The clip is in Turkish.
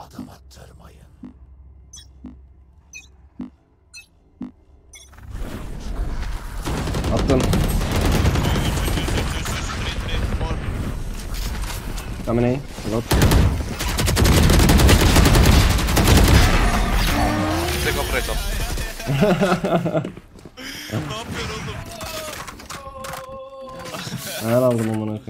Adım attırmayın. Attım. Coming A. Lot. Tek operator. ne yapıyorsun oğlum? Helal aldım amına koyayım.